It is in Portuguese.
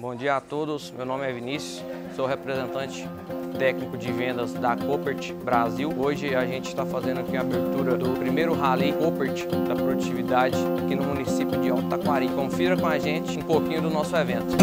Bom dia a todos, meu nome é Vinícius, sou representante técnico de vendas da Copert Brasil. Hoje a gente está fazendo aqui a abertura do primeiro Rally Copert da produtividade aqui no município de Alto Taquari. Confira com a gente um pouquinho do nosso evento.